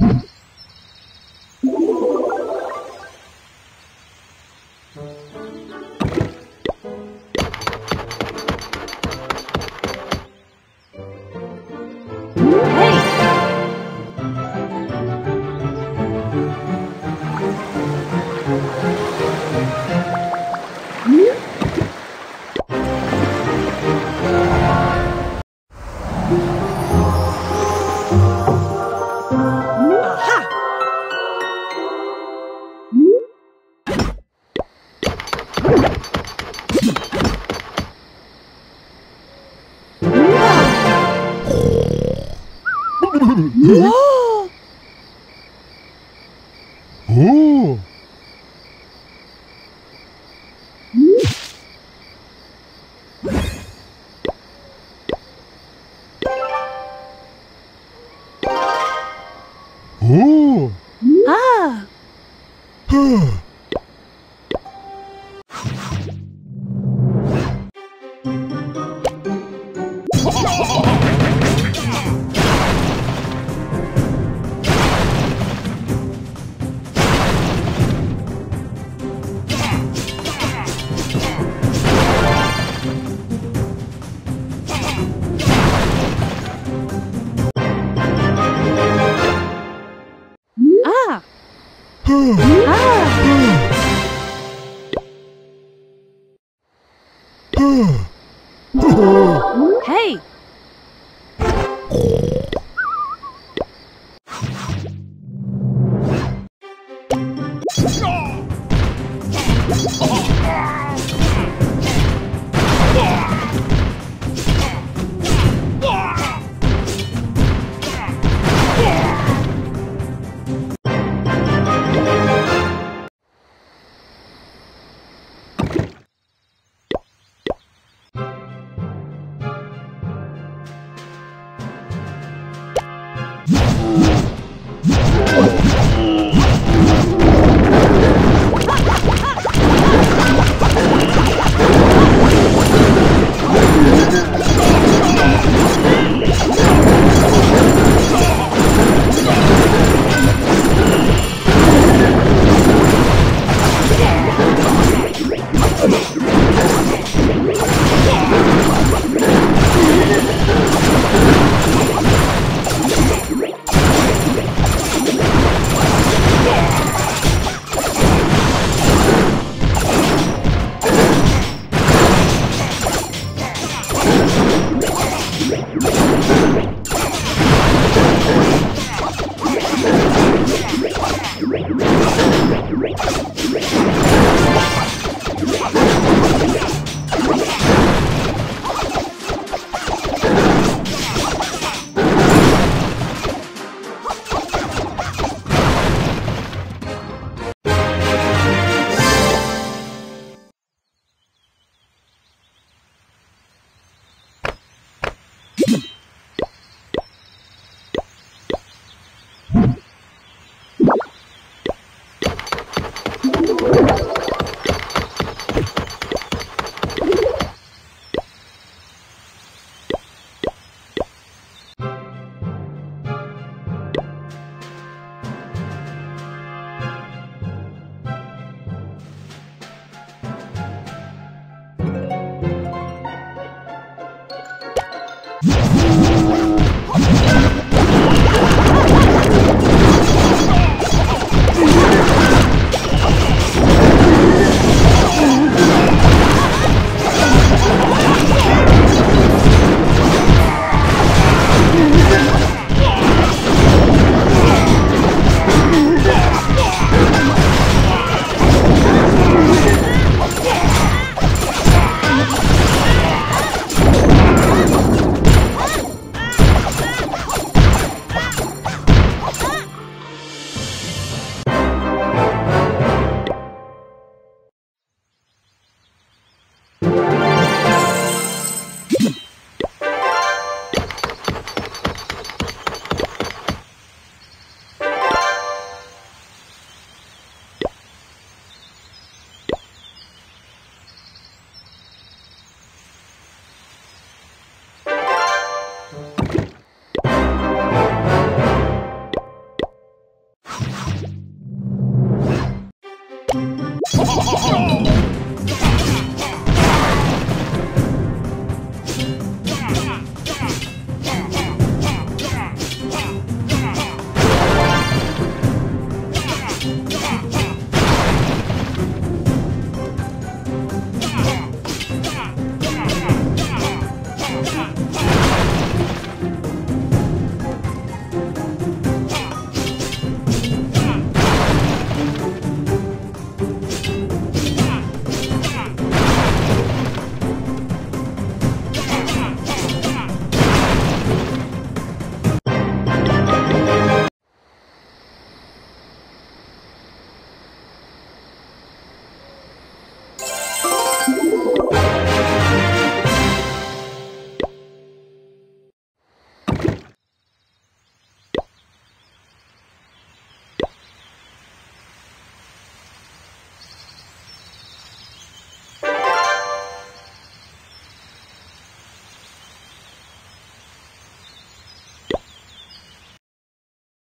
Oh! Ah. Ah. Oh!